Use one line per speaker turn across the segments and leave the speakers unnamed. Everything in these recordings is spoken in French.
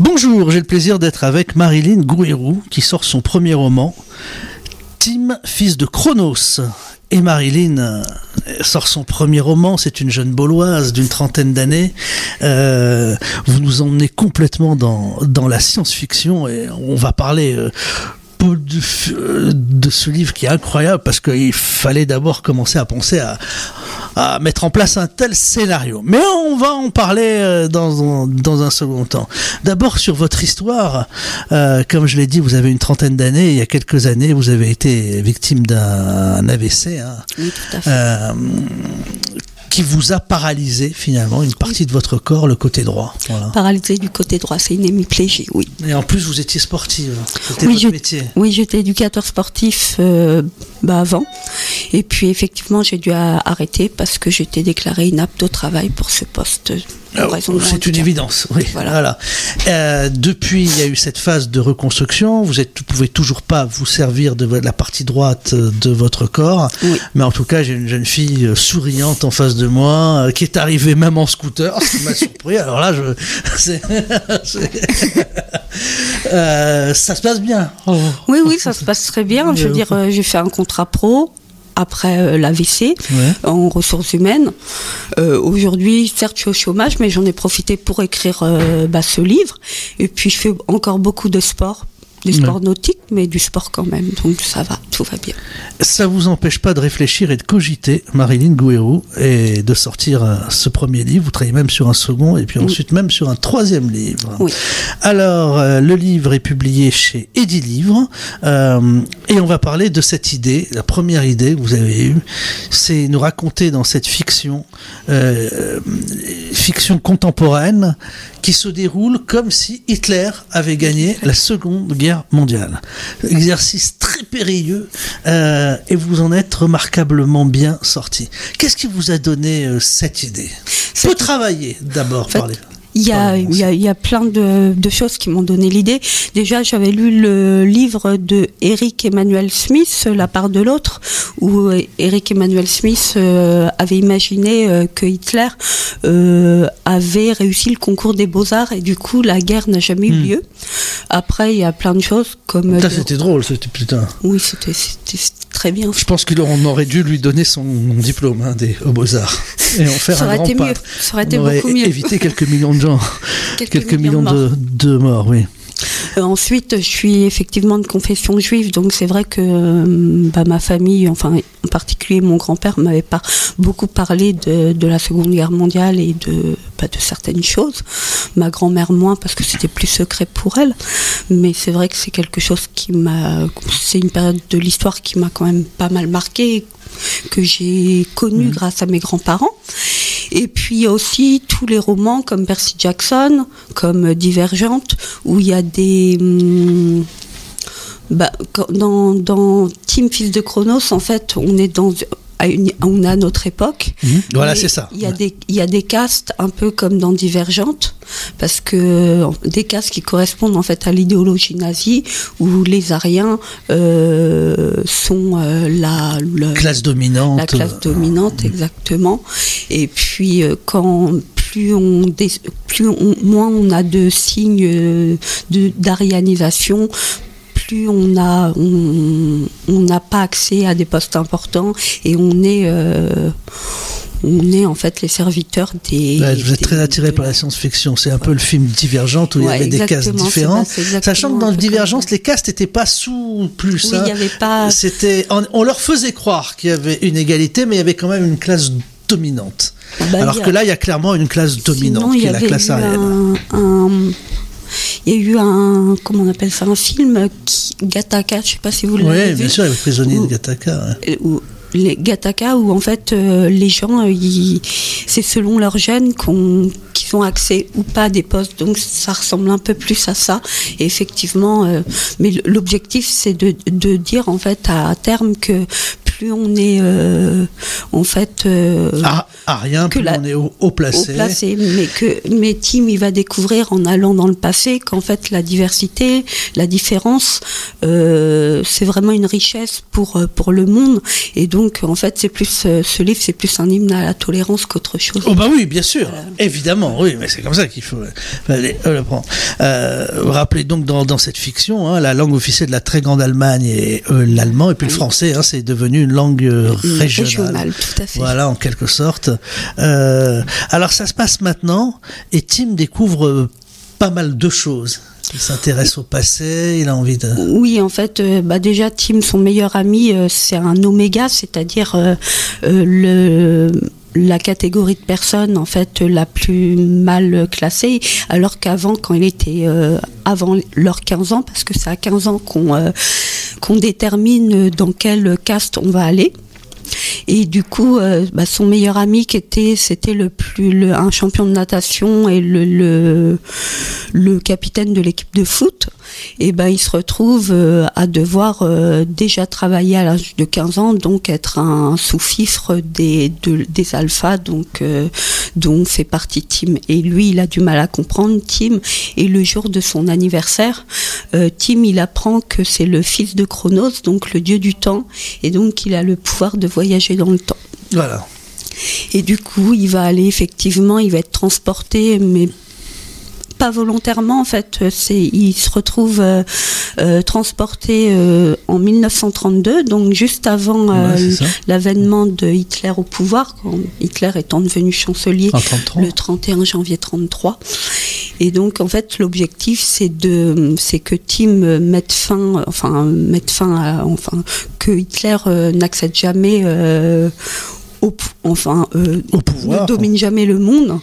Bonjour, j'ai le plaisir d'être avec Marilyn Gouérou qui sort son premier roman, Tim, fils de Chronos. Et Marilyn euh, sort son premier roman, c'est une jeune bauloise d'une trentaine d'années. Euh, vous nous emmenez complètement dans, la science-fiction et on va parler euh, de, ce livre qui est incroyable parce qu'il fallait d'abord commencer à penser à, à, mettre en place un tel scénario. Mais on va en parler dans, dans un second temps. D'abord sur votre histoire, euh, comme je l'ai dit, vous avez une trentaine d'années. Il y a quelques années, vous avez été victime d'un AVC. Hein,
oui, tout à fait.
Euh, qui vous a paralysé finalement une partie de votre corps, le côté droit.
Voilà. Paralysé du côté droit, c'est une hémiplégie, oui.
Et en plus, vous étiez sportive, c'était
oui,
votre métier.
Oui, j'étais éducateur sportif euh, bah, avant. Et puis effectivement, j'ai dû arrêter parce que j'étais déclarée inapte au travail pour ce poste.
C'est une évidence, oui. Voilà. voilà. Euh, depuis, il y a eu cette phase de reconstruction. Vous ne pouvez toujours pas vous servir de la partie droite de votre corps.
Oui.
Mais en tout cas, j'ai une jeune fille souriante en face de moi, euh, qui est arrivée même en scooter, ce qui m'a surpris. Alors là, je, euh, ça se passe bien.
Oh. Oui, oui, ça se passe très bien. Je veux dire, euh, j'ai fait un contrat pro après euh, l'AVC
ouais.
en ressources humaines. Euh, Aujourd'hui, certes, je suis au chômage, mais j'en ai profité pour écrire euh, bah, ce livre. Et puis, je fais encore beaucoup de sport du sport ouais. nautique, mais du sport quand même. Donc ça va, tout va bien.
Ça vous empêche pas de réfléchir et de cogiter, Marilyn Gouérou, et de sortir euh, ce premier livre. Vous travaillez même sur un second, et puis oui. ensuite même sur un troisième livre.
Oui.
Alors, euh, le livre est publié chez Eddy Livre, euh, et on va parler de cette idée. La première idée que vous avez eue, c'est nous raconter dans cette fiction, euh, fiction contemporaine, qui se déroule comme si Hitler avait gagné la Seconde Guerre mondiale. Exercice très périlleux euh, et vous en êtes remarquablement bien sorti. Qu'est-ce qui vous a donné euh, cette idée? Peu travailler d'abord
en fait. Il y, a, il, y a, il y a plein de, de choses qui m'ont donné l'idée. Déjà, j'avais lu le livre de Eric Emmanuel Smith, La part de l'autre, où Eric Emmanuel Smith euh, avait imaginé euh, que Hitler euh, avait réussi le concours des beaux-arts et du coup, la guerre n'a jamais eu
Hmm.
lieu. Après, il y a plein de choses comme...
Ça,
de-
c'était drôle, c'était putain.
Oui, c'était très bien.
Je pense qu'on aurait dû lui donner son diplôme hein, des aux Beaux-Arts et en faire
Ça
un grand peintre.
Ça aurait été
On aurait
beaucoup mieux.
évité quelques millions de gens,
Quelques
quelques,
millions
millions,
de
morts, oui.
Euh, ensuite, je suis effectivement de confession juive, donc c'est vrai que euh, bah, ma famille, enfin en particulier mon grand-père, m'avait pas beaucoup parlé de, de, la Seconde Guerre mondiale et de, bah, de certaines choses. Ma grand-mère moins parce que c'était plus secret pour elle, mais c'est vrai que c'est quelque chose qui m'a, c'est une période de l'histoire qui m'a quand même pas mal marqué que j'ai connu mmh. grâce à mes grands-parents. Et puis aussi tous les romans comme Percy Jackson, comme Divergente, où il y a des... Hum, bah, dans, dans Team Fils de Chronos, en fait, on est dans on à notre époque.
Mmh. Voilà, c'est ça.
Il y, a des, il y a des castes un peu comme dans Divergente, parce que des castes qui correspondent en fait à l'idéologie nazie, où les Ariens euh, sont euh, la, la,
classe dominante.
La classe dominante, mmh. exactement. Et puis euh, quand plus on, plus on, moins on a de signes d'arianisation, plus on a on n'a pas accès à des postes importants et on est euh, on est en fait les serviteurs des.
Ouais, vous êtes
des,
très attiré par la science-fiction. C'est un ouais. peu le film Divergente où
ouais,
il y avait des castes différentes. Sachant que dans le Divergence, les castes n'étaient pas sous plus.
Oui, il y avait pas.
C'était, on, on, leur faisait croire qu'il y avait une égalité, mais il y avait quand même une classe dominante. Bah, Alors a... que là, il y a clairement une classe dominante
Sinon,
qui est la classe.
Un, un... Il y a eu un, comment on appelle ça, un film, qui, Gattaca, je ne sais pas si vous l'avez vu.
Oui, bien sûr, les prisonniers de Gattaca.
Ouais. Où, les Gattaca où en fait euh, les gens euh, c'est selon leur gène qu'ils ont accès ou pas à des postes donc ça ressemble un peu plus à ça et effectivement euh, mais l'objectif c'est de, de, dire en fait à terme que plus on est euh, en fait euh,
à, rien, plus on est haut, placé.
placé. Mais que mais Tim il va découvrir en allant dans le passé qu'en fait la diversité, la différence, euh, c'est vraiment une richesse pour pour le monde. Et donc en fait c'est plus ce livre c'est plus un hymne à la tolérance qu'autre chose.
Oh bah oui bien sûr, évidemment oui, mais c'est comme ça qu'il faut le prendre. rappelez donc dans, dans cette fiction, hein, la langue officielle de la très grande Allemagne est l'allemand et puis le français, hein, c'est devenu une langue euh, régionale.
tout à fait.
Voilà, en quelque sorte. Euh, alors ça se passe maintenant, et Tim découvre euh, pas mal de choses. Il s'intéresse au passé, il a envie de...
Oui, en fait, bah déjà, Tim, son meilleur ami, c'est un oméga, c'est-à-dire le la catégorie de personnes en fait la plus mal classée alors qu'avant quand il était avant leurs 15 ans parce que c'est à 15 ans qu'on qu'on détermine dans quel caste on va aller. Et du coup, euh, bah, son meilleur ami qui était, c'était le plus, un champion de natation et le, capitaine de l'équipe de foot. Et ben, il se retrouve euh, à devoir euh, déjà travailler à l'âge de 15 ans, donc être un sous-fifre des, des alphas, donc dont fait partie Tim. Et lui, il a du mal à comprendre Tim. Et le jour de son anniversaire, Tim, il apprend que c'est le fils de Chronos, donc le dieu du temps, et donc il a le pouvoir de voyager dans le temps.
Voilà.
Et du coup, il va aller effectivement, il va être transporté, mais pas volontairement en fait. C'est, il se retrouve euh, euh, transporté euh, en 1932, donc juste avant l'avènement de Hitler au pouvoir, quand Hitler étant devenu chancelier le 31 janvier 33. Et donc en fait l'objectif c'est de c'est que Tim mette fin enfin mette fin à, enfin que Hitler n'accède jamais au, enfin, euh,
au pouvoir.
ne domine jamais le monde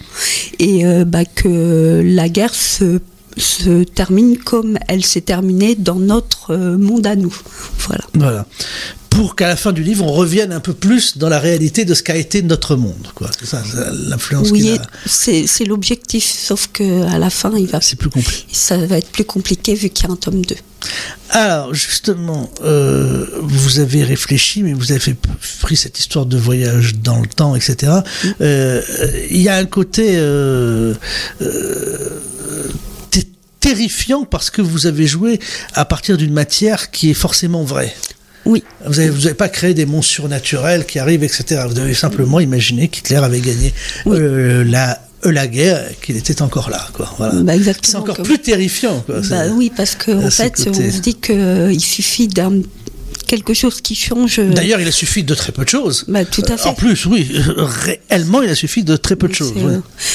et euh, bah, que la guerre se, se termine comme elle s'est terminée dans notre euh, monde à nous. Voilà.
Voilà pour qu'à la fin du livre, on revienne un peu plus dans la réalité de ce qu'a été notre monde. C'est ça, l'influence
Oui, c'est, c'est l'objectif, sauf qu'à la fin, il va,
c'est plus compliqué.
ça va être plus compliqué vu qu'il y a un tome 2.
Alors, justement, euh, vous avez réfléchi, mais vous avez pris cette histoire de voyage dans le temps, etc. Mm. Euh, il y a un côté euh, terrifiant parce que vous avez joué à partir d'une matière qui est forcément vraie.
Oui.
Vous n'avez pas créé des monstres surnaturels qui arrivent, etc. Vous avez simplement imaginé qu'Hitler avait gagné euh, la la guerre, qu'il était encore là. Quoi. Voilà.
Bah,
c'est encore plus terrifiant. Quoi.
Bah, oui, parce qu'en en fait, on se dit qu'il suffit d'un quelque chose qui change. Euh,
D'ailleurs, il a suffi de très peu de choses.
Bah, tout à fait.
En plus, oui, réellement, il a suffi de très peu de choses.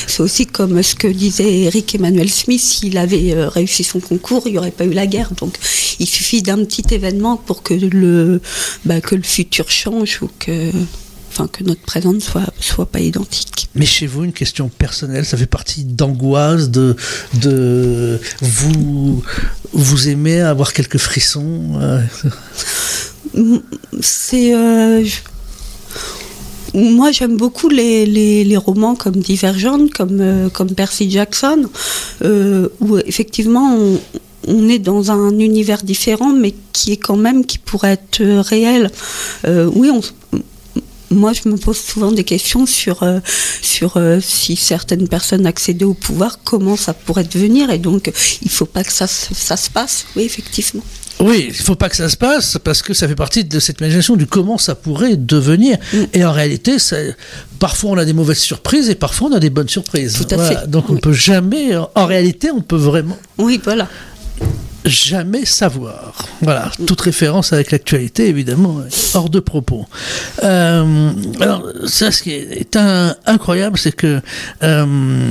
C'est aussi comme ce que disait Eric Emmanuel Smith, s'il avait euh, réussi son concours, il n'y aurait pas eu la guerre. Donc, il suffit d'un petit événement pour que le, bah, que le futur change ou que enfin que notre présent ne soit, soit pas identique.
Mais chez vous, une question personnelle, ça fait partie d'angoisse, de, de vous, vous aimez avoir quelques frissons euh,
c'est. Euh, moi, j'aime beaucoup les, les, romans comme Divergente, comme, euh, comme Percy Jackson, euh, où effectivement on, est dans un univers différent, mais qui est quand même qui pourrait être réel. oui, on, moi, je me pose souvent des questions sur, sur si certaines personnes accédaient au pouvoir, comment ça pourrait devenir. Et donc, il ne faut pas que ça, ça se passe. Oui, effectivement.
Oui, il faut pas que ça se passe parce que ça fait partie de cette imagination du comment ça pourrait devenir. Mm. Et en réalité, parfois on a des mauvaises surprises et parfois on a des bonnes surprises.
Tout à fait.
Donc on ne peut jamais, en réalité, on peut vraiment.
Oui, voilà
jamais savoir. Voilà, toute référence avec l'actualité, évidemment, hors de propos. Euh, alors, ça, ce qui est, incroyable, c'est que, euh,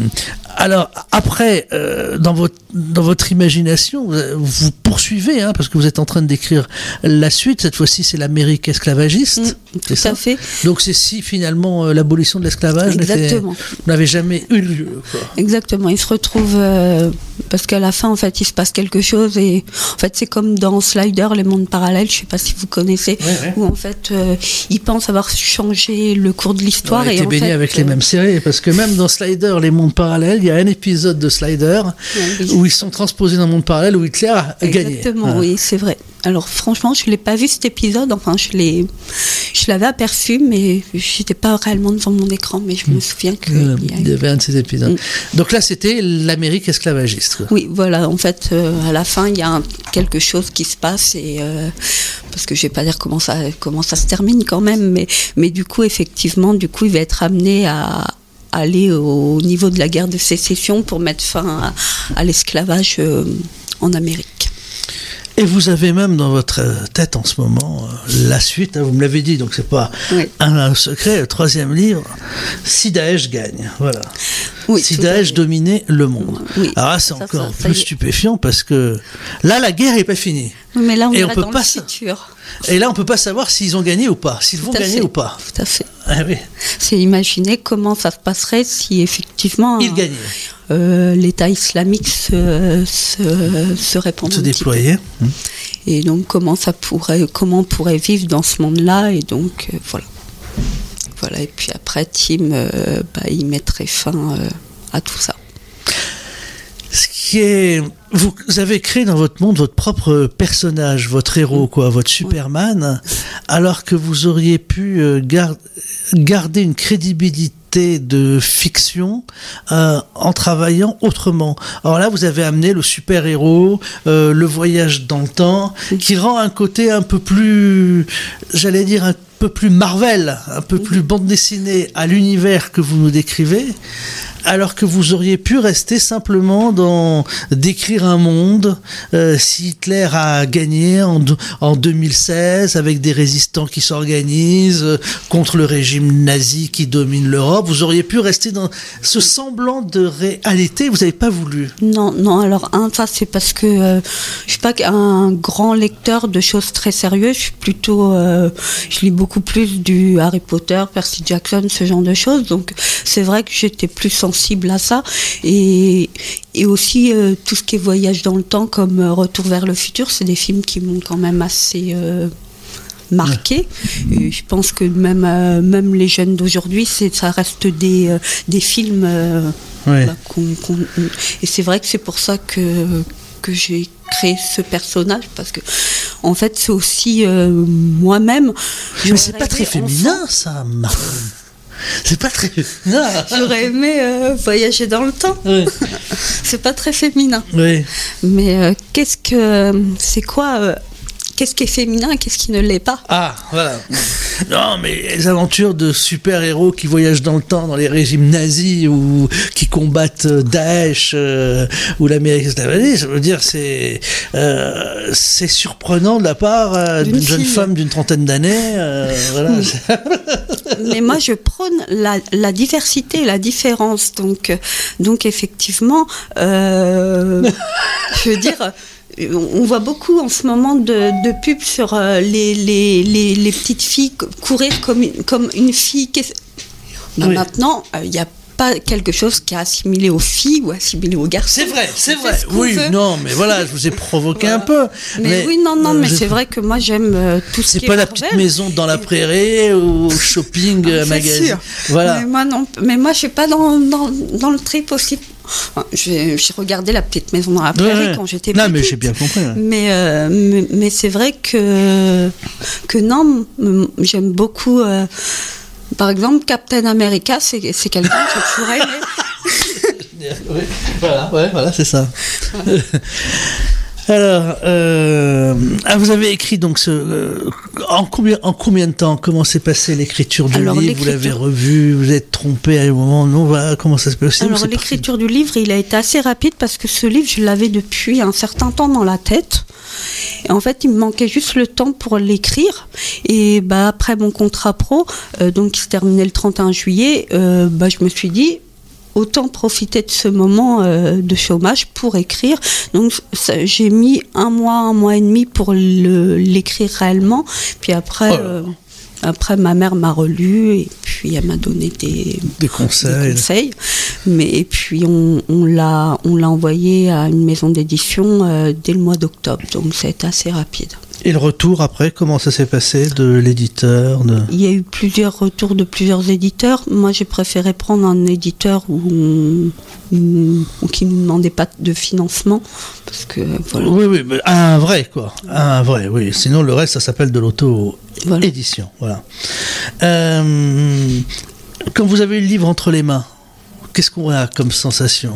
alors, après, euh, dans, votre, dans votre imagination, vous, poursuivez, hein, parce que vous êtes en train de décrire la suite. Cette fois-ci, c'est l'Amérique esclavagiste.
Mm, tout à fait.
Donc, c'est si finalement l'abolition de l'esclavage n'avait jamais eu lieu.
Exactement. Il se retrouve, parce qu'à la fin, en fait, il se passe quelque chose en fait c'est comme dans Slider les mondes parallèles je sais pas si vous connaissez où en fait euh, ils pensent avoir changé le cours de l'histoire
et
été
baigné avec les
euh,
mêmes séries parce que même dans Slider les mondes parallèles il y a un épisode de Slider où ils sont transposés dans un monde parallèle où Hitler a gagné.
Exactement, oui, c'est vrai. Alors franchement, je l'ai pas vu cet épisode. Enfin, je l'ai, je l'avais aperçu, mais j'étais pas réellement devant mon écran. Mais je me souviens que
il y, avait un de ces épisodes. Mm. Donc là, c'était l'Amérique esclavagiste.
Oui, voilà. En fait, euh, à la fin, il y a quelque chose qui se passe et euh, parce que je vais pas dire comment ça, comment ça se termine quand même, mais, mais du coup, effectivement, du coup, il va être amené à aller au niveau de la guerre de sécession pour mettre fin à, l'esclavage euh, en Amérique.
Et vous avez même dans votre tête en ce moment euh, la suite, hein, vous me l'avez dit, donc c'est pas un, secret, le troisième livre, si Daesh gagne, voilà. si Daesh dominait le monde. Alors là, c'est encore plus stupéfiant parce que là, la guerre n'est pas finie.
Mais là, on est dans pas le futur.
Et là, on peut pas savoir s'ils ont gagné ou pas, s'ils vont gagner ou pas.
Tout à fait. Ah c'est imaginer comment ça se passerait si effectivement.
Ils gagnaient.
Euh, l'État islamique se, se, se répandait.
Se déployait.
Et donc comment ça pourrait, comment on pourrait vivre dans ce monde-là et donc euh, voilà. Voilà et puis après Tim, euh, bah, il mettrait fin à tout ça.
Ce qui est, vous avez créé dans votre monde votre propre personnage, votre héros, quoi, votre Superman, alors que vous auriez pu garder une crédibilité de fiction euh, en travaillant autrement. Alors là, vous avez amené le super-héros, euh, le voyage dans le temps, qui rend un côté un peu plus, j'allais dire, un peu plus Marvel, un peu plus bande dessinée à l'univers que vous nous décrivez alors que vous auriez pu rester simplement dans décrire un monde euh, si Hitler a gagné en, en 2016 avec des résistants qui s'organisent euh, contre le régime nazi qui domine l'Europe. Vous auriez pu rester dans ce semblant de réalité. Vous n'avez pas voulu.
Non, non. Alors un, ça c'est parce que euh, je suis pas un grand lecteur de choses très sérieuses. Je suis plutôt, je lis beaucoup plus du Harry Potter, Percy Jackson, ce genre de choses. Donc c'est vrai que j'étais plus sensible à ça. Et, et aussi euh, tout ce qui est voyage dans le temps, comme euh, Retour vers le futur, c'est des films qui m'ont quand même assez euh, marqué. Et je pense que même, même les jeunes d'aujourd'hui, ça reste des, des films. Bah, et c'est vrai que c'est pour ça que, que j'ai créé ce personnage parce que en fait c'est aussi moi-même
mais c'est pas très féminin ça c'est pas très.
J'aurais aimé euh, voyager dans le temps. c'est pas très féminin.
Oui.
Mais euh, qu'est-ce que. C'est quoi euh, qu'est-ce qui est féminin et qu'est-ce qui ne l'est pas.
Ah, voilà. non, mais les aventures de super-héros qui voyagent dans le temps dans les régimes nazis ou qui combattent Daesh ou l'Amérique esclavagiste, je veux dire, c'est c'est surprenant de la part d'une jeune femme d'une trentaine d'années. voilà.
Mais moi, je prône la, diversité, la différence. Donc, donc effectivement, euh, je veux dire on voit beaucoup en ce moment de, pubs sur euh, les, les, petites filles courir comme une, comme une fille. Maintenant, euh, il y a pas quelque chose qui est assimilé aux filles ou assimilé aux garçons.
C'est vrai, c'est vrai. Oui, non, mais voilà, je vous ai provoqué un peu.
Mais, oui, non, non, euh, mais c'est vrai que moi j'aime euh, tout ce
qui est. C'est pas la petite maison dans la prairie ou shopping ah, magazine. Voilà.
Mais moi non, mais moi je suis pas dans, dans, dans le trip aussi j'ai regardé la petite maison dans la prairie quand j'étais petite.
Non, mais j'ai bien compris.
Mais, euh, mais, c'est vrai que, que non, j'aime beaucoup. Par exemple, Captain America, c'est quelqu'un que pourrais aimer.
oui, voilà, ouais, voilà c'est ça. Alors, euh, ah, vous avez écrit donc ce, euh, en combien en combien de temps Comment s'est passée l'écriture du livre? Vous l'avez revu Vous êtes trompé à un moment Non, voilà, comment ça se passe?
Alors l'écriture du livre, il a été assez rapide parce que ce livre, je l'avais depuis un certain temps dans la tête. Et en fait, il me manquait juste le temps pour l'écrire. Et bah après mon contrat pro, euh, donc qui se terminait le 31 juillet, bah je me suis dit autant profiter de ce moment euh, de chômage pour écrire. Donc j'ai mis un mois, un mois et demi pour l'écrire réellement. Puis après, oh euh, après ma mère m'a relu et puis elle m'a donné des,
des, conseils.
Mais et puis on, on l'a envoyé à une maison d'édition euh, dès le mois d'octobre. Donc c'est assez rapide.
Et le retour après, comment ça s'est passé de l'éditeur de...
Il y a eu plusieurs retours de plusieurs éditeurs. Moi, j'ai préféré prendre un éditeur où, on- où- où qui ne nous demandait pas de financement. Parce que, voilà.
Oui, oui, mais un vrai, quoi. Un vrai, oui. Sinon, le reste, ça s'appelle de l'auto-édition. Voilà. Euh, quand vous avez le livre entre les mains, qu'est-ce qu'on a comme sensation?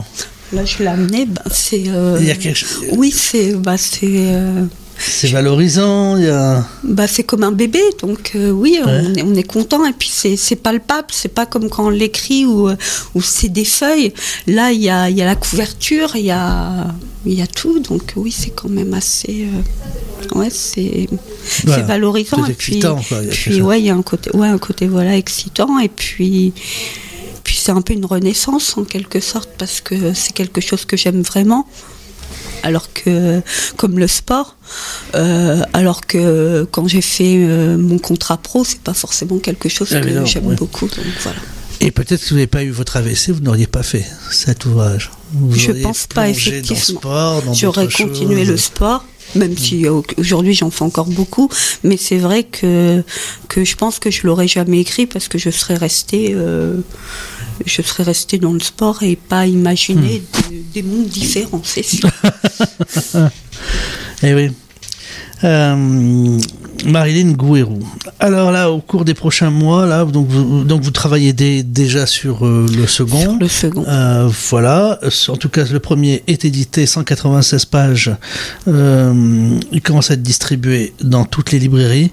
Là, je l'ai amené. bah, c'est. euh,
Il y a quelque chose-
Oui, c'est. Bah, c'est. euh,
C'est valorisant, il y a...
Bah, c'est comme un bébé, donc euh, oui,
Ouais.
on, est, on est content. Et puis c'est palpable, c'est pas comme quand on l'écrit ou euh, c'est des feuilles. Là, il y a, il y a la couverture, il y a, il y a tout. Donc oui, c'est quand même assez. euh, ouais, c'est valorisant.
C'est
Et puis,
excitant, quoi, il y a quelque
puis ouais, il y a un côté, ouais, un côté voilà excitant. Et puis. Puis c'est un peu une renaissance en quelque sorte parce que c'est quelque chose que j'aime vraiment alors que comme le sport euh, alors que quand j'ai fait euh, mon contrat pro c'est pas forcément quelque chose que
Évidemment,
j'aime beaucoup donc voilà
Et peut-être que si vous n'avez pas eu votre AVC, vous n'auriez pas fait cet ouvrage. Vous
Je pense pas, effectivement. J'aurais continué le sport même si euh, aujourd'hui j'en fais encore beaucoup mais c'est vrai que que je pense que je l'aurais jamais écrit parce que je serais restée euh, je serais restée dans le sport et pas imaginer
Hmm.
des, des mondes différents c'est sûr
Eh oui. Euh, Marilyn Gouérou. Alors là, au cours des prochains mois, là, donc vous, donc vous travaillez dé- déjà sur euh, le second.
sur le second
Euh, voilà, en tout cas le premier est édité, 196 pages. Il commence à être distribué dans toutes les librairies.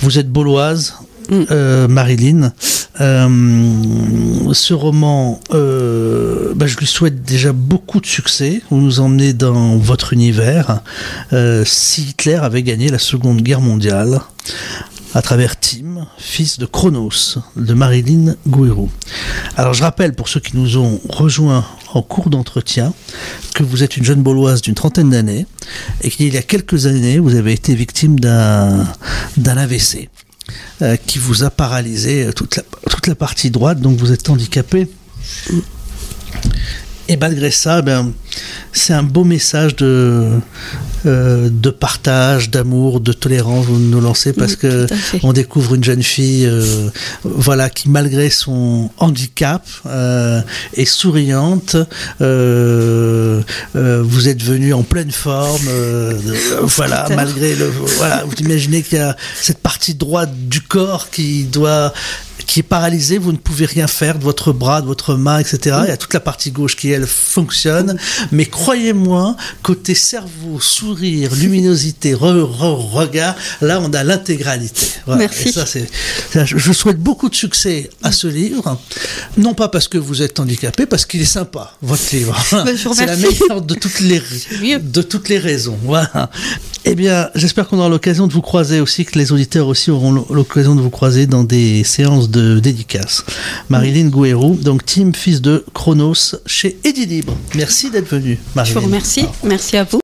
Vous êtes bauloise,
Mm.
euh, Marilyn. Euh, ce roman, euh, bah, je lui souhaite déjà beaucoup de succès. Vous nous emmenez dans votre univers. Euh, si Hitler avait gagné la Seconde Guerre mondiale à travers Tim, fils de Chronos, de Marilyn Gouirou. Alors je rappelle pour ceux qui nous ont rejoints en cours d'entretien que vous êtes une jeune Bauloise d'une trentaine d'années et qu'il y a quelques années vous avez été victime d'un d'un AVC euh, qui vous a paralysé euh, toute la, partie droite, donc vous êtes handicapé. Et malgré ça, ben, c'est un beau message de, euh, de partage, d'amour, de tolérance, vous nous lancez, parce
Oui,
que on découvre une jeune fille euh, voilà, qui, malgré son handicap, euh, est souriante. Vous êtes venu en pleine forme. voilà, malgré le. Voilà, vous imaginez qu'il y a cette partie droite du corps qui doit qui est paralysée, vous ne pouvez rien faire de votre bras, de votre main, etc. Il y a toute la partie gauche qui, elle, fonctionne. Mais croyez-moi, côté cerveau, sourire, luminosité, re- re- regard, là, on a l'intégralité. Voilà.
Merci.
Et ça, c'est, ça, je souhaite beaucoup de succès à ce livre. Non pas parce que vous êtes handicapé, parce qu'il est sympa, votre livre.
Bah,
c'est la meilleure de toutes les, de toutes les raisons. Voilà. Eh bien, j'espère qu'on aura l'occasion de vous croiser aussi, que les auditeurs aussi auront l'occasion de vous croiser dans des séances de dédicaces. Marilyn Gouérou, donc Tim, fils de Chronos, chez Eddie Libre. Merci d'être venu,
je
Marilyn.
vous remercie merci à vous